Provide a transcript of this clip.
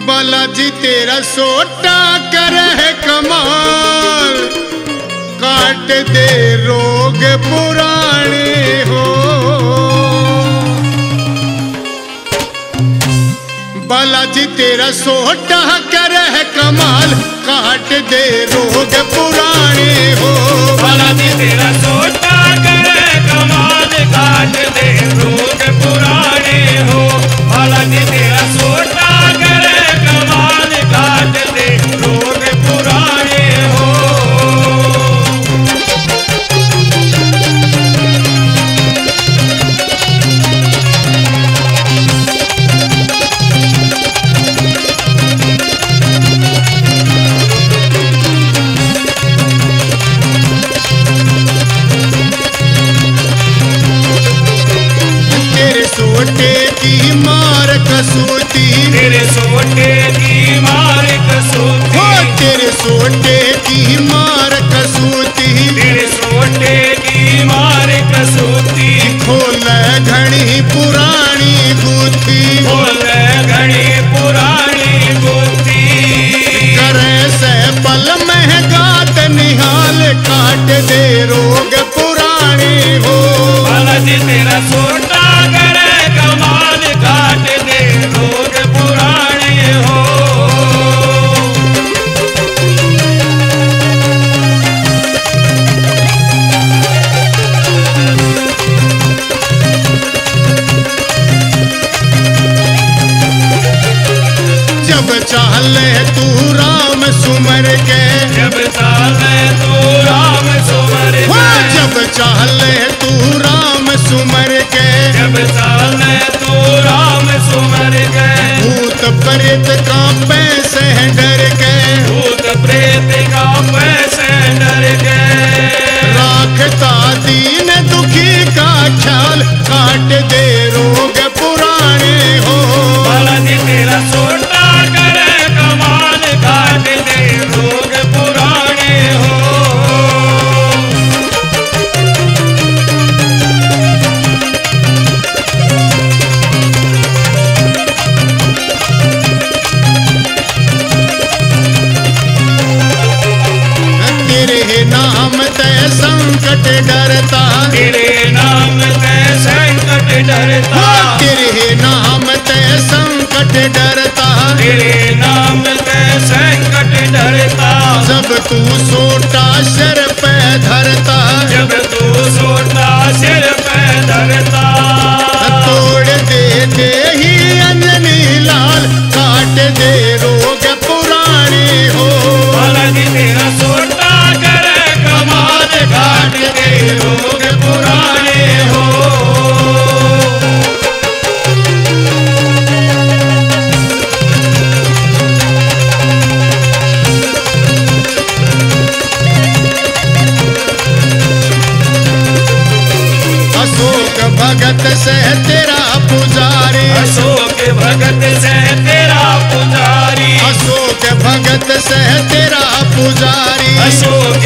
बालाजी, तेरा सोटा कर है कमाल। काट दे रोग पुराने हो। बालाजी, तेरा सोटा कर है कमाल। काट दे रोग पुराने हो। बालाजी, तेरा सोटा सोटे की मार कसूती तेरे सोटे की मार कसूती हो तेरे सोटे की मार कसूती तेरे सोटे की मार कसूती खोल घड़ी पुरानी जब चाहले तू राम सुमर के। जब चाहे तू राम सुमर के। जब चाहले तू राम सुमर के। जब चाहे तू राम सुमर के। भूत प्रेत का पैसे डर के। भूत प्रेत का पैसे डर के। राखता दीन दुखी का ख्याल काट दे संकट डरता। तेरे नाम ते संकट डरता। हो तेरे नाम ते संकट डरता। तेरे नाम ते संकट डरता। जब तू सोटा सिर पे धरता। जब तू सोटा सिर पे धरता। अशोक भगत से तेरा पुजारी। अशोक भगत से तेरा पुजारी। अशोक